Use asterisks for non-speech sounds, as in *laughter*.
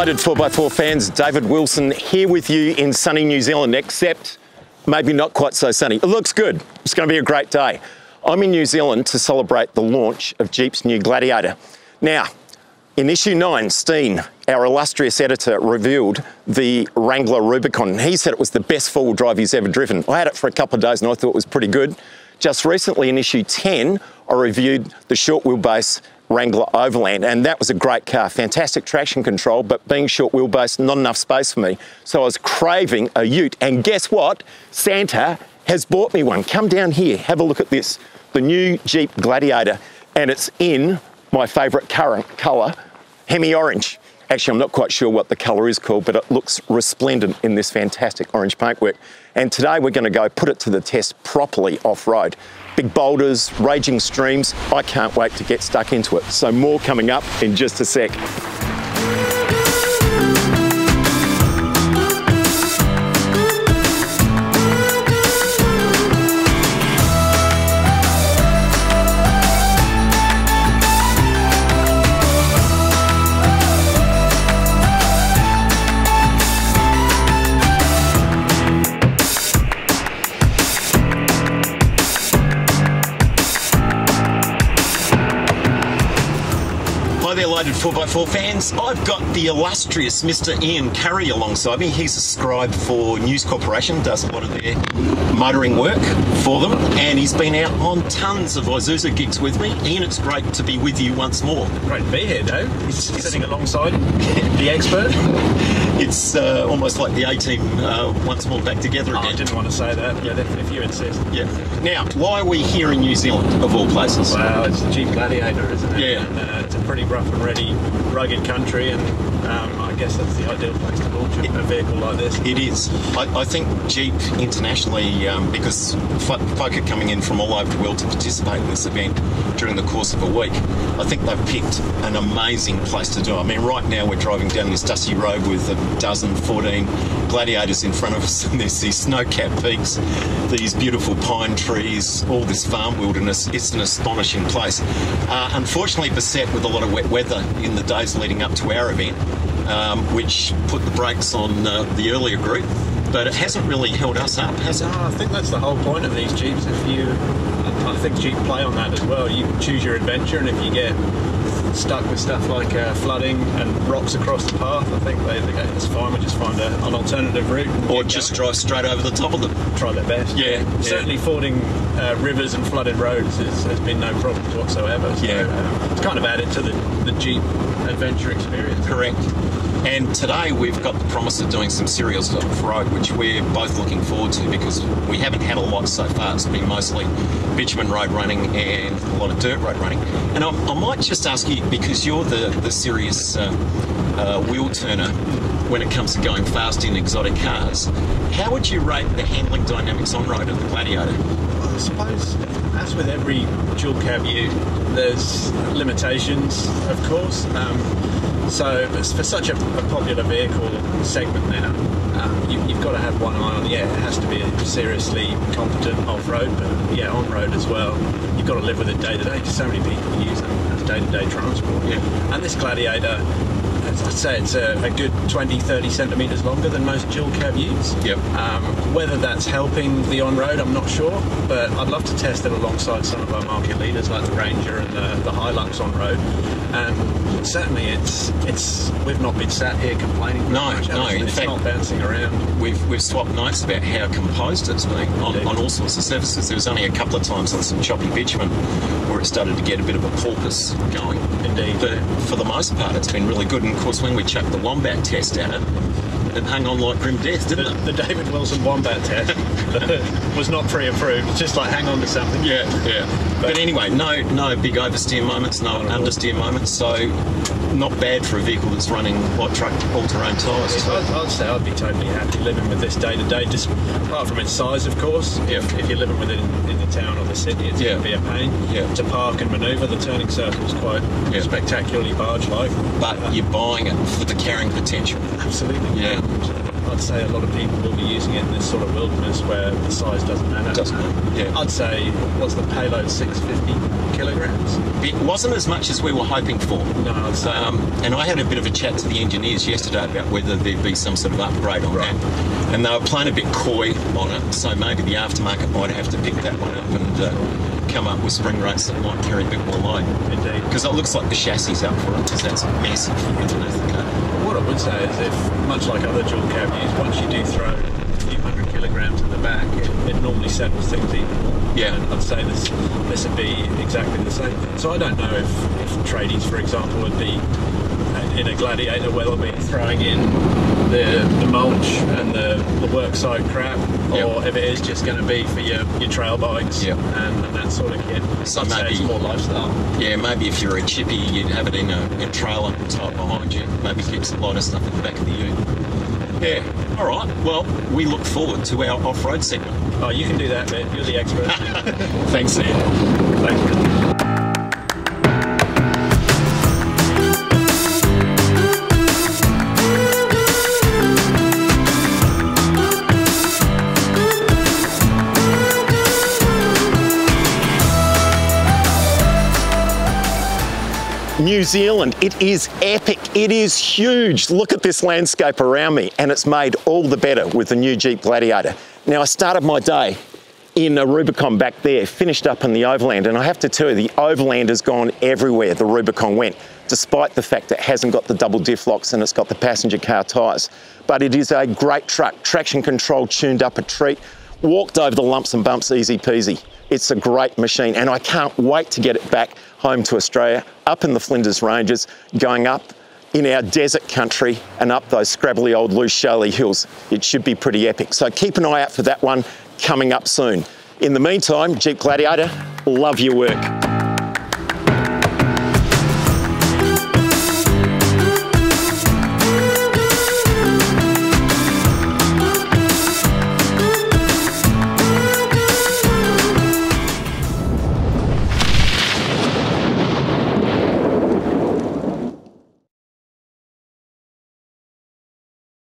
delighted 4x4 fans, David Wilson here with you in sunny New Zealand, except maybe not quite so sunny. It looks good. It's going to be a great day. I'm in New Zealand to celebrate the launch of Jeep's new Gladiator. Now, in issue 9, Steen, our illustrious editor, revealed the Wrangler Rubicon. He said it was the best four-wheel drive he's ever driven. I had it for a couple of days and I thought it was pretty good. Just recently in issue 10, I reviewed the short wheelbase Wrangler Overland, and that was a great car. Fantastic traction control, but being short wheelbase, not enough space for me. So I was craving a ute, and guess what? Santa has bought me one. Come down here, have a look at this. The new Jeep Gladiator, and it's in my favourite current colour, Hemi Orange. Actually, I'm not quite sure what the colour is called, but it looks resplendent in this fantastic orange paintwork. And today we're going to go put it to the test properly off-road big boulders, raging streams. I can't wait to get stuck into it. So more coming up in just a sec. Delighted 4x4 fans. I've got the illustrious Mr. Iain Curry alongside me. He's a scribe for News Corporation, does a lot of their motoring work for them, and he's been out on tons of Isuzu gigs with me. Iain, it's great to be with you once more. Great to be here, Dave. He's sitting alongside the *laughs* expert. It's uh, almost like the A team uh, once more back together again. Oh, I didn't want to say that, Yeah, if, if you insist. Yeah. Now, why are we here in New Zealand, of all places? Well, it's the Jeep Gladiator, isn't it? Yeah. And, uh, it's a pretty rough ready, rugged country, and um, guess that's the ideal place to launch a, vehicle like this. It is. I, I think Jeep internationally, um, because folk are coming in from all over the world to participate in this event during the course of a week, I think they've picked an amazing place to do it. I mean, right now we're driving down this dusty road with a dozen, 14 gladiators in front of us, *laughs* and there's these snow-capped peaks, these beautiful pine trees, all this farm wilderness. It's an astonishing place. Uh, unfortunately, beset with a lot of wet weather in the days leading up to our event, um, which put the brakes on uh, the earlier group. But it hasn't really held us up, has it? No, I think that's the whole point of these Jeeps. If you, I think Jeep play on that as well. You choose your adventure, and if you get stuck with stuff like uh, flooding and rocks across the path, I think they, they go, it's fine. We just find a, an alternative route, or just going. drive straight over the top of them. Try their best. Yeah, certainly yeah. fording uh, rivers and flooded roads is, has been no problem whatsoever. So, yeah, um, it's kind of added to the, the Jeep adventure experience. Correct. And today we've got the promise of doing some serious off-road, which we're both looking forward to because we haven't had a lot so far. It's been mostly bitumen road running and a lot of dirt road running. And I, I might just ask you, because you're the, the serious uh, uh, wheel turner when it comes to going fast in exotic cars, how would you rate the handling dynamics on road of the Gladiator? Well, I suppose, as with every dual cab you, there's limitations, of course. Um, so for such a, a, popular vehicle segment now, um, you, have got to have one eye on. Yeah, it has to be a seriously competent off-road, but yeah, on-road as well. You've got to live with it day to day. Because so many people use them as day-to-day transport. Yeah. And this Gladiator I'd say it's a, a, good 20, 30 centimetres longer than most dual cab utes. Yep. Um, whether that's helping the on road, I'm not sure, but I'd love to test it alongside some of our market leaders like the Ranger and the, the Hilux on road. And certainly, it's it's we've not been sat here complaining. No, much, no. In it's fact, not bouncing around. We've we've swapped notes about how composed it's been on, on all sorts of surfaces. There was only a couple of times on some choppy bitumen where it started to get a bit of a porpoise going. Indeed. But for the most part, it's been really good. And of course, when we chucked the wombat test at it, it hung on like grim death, didn't the, it? The David Wilson wombat test *laughs* was not pre-approved. It's just like hang on to something. Yeah, yeah. But, but anyway, no, no big oversteer moments, no understeer moments. So not bad for a vehicle that's running light truck all-terrain tyres. I'd, I'd, say I'd be totally happy living with this day to day. Just apart from its size, of course. If, if you're living with it in, in, the town or the city, it's yeah. going to be a pain yeah. to park and manoeuvre. The turning circle is quite yeah. spectacularly barge-like. But uh, you're buying it for the carrying potential. Absolutely. Yeah. I'd say a lot of people will be using it in this sort of wilderness where the size doesn't matter. Doesn't matter, yeah. I'd say was the payload 650 kilograms. It wasn't as much as we were hoping for. No, I'd say. Um, and I had a bit of a chat to the engineers yesterday about whether there'd be some sort of upgrade on Right. that. And they were playing a bit coy on it, so maybe the aftermarket might have to pick that one up and uh, come up with spring rates that might carry a bit more load. Indeed. Because it looks like the chassis is up for it, because that's massive underneath the car. What I would say is if, much like other dual cab use, once you do throw a few hundred kilograms in the back, it, it normally settles things even. more. Yeah. And I'd say this this would be exactly the same thing. So I don't know if, if tradies, for example, would be in a Gladiator Weatherby throwing in the, the mulch and the, the workside crap, Yeah. or if it is just going to be for your, your trail bikes Yeah. and, and that sort of kit. So say it's more lifestyle. Yeah, maybe if you're a chippy, you'd have it in a, a trailer type behind you. Maybe keeps a lot of stuff at the back of the ute. Yeah, all right. Well, we look forward to our off-road segment. Oh, you can do that, bit. You're the expert. *laughs* Thanks. Thank you. New Zealand, it is epic. It is huge. Look at this landscape around me, and it's made all the better with the new Jeep Gladiator. Now, I started my day in a Rubicon back there, finished up in the Overland, and I have to tell you, the Overland has gone everywhere the Rubicon went, despite the fact it hasn't got the double diff locks and it's got the passenger car tyres. But it is a great truck, traction control tuned up a treat, walked over the lumps and bumps easy peasy. It's a great machine, and I can't wait to get it back home to Australia, up in the Flinders Ranges, going up in our desert country and up those scrabbly old loose shaly hills. It should be pretty epic. So keep an eye out for that one coming up soon. In the meantime, Jeep Gladiator, love your work.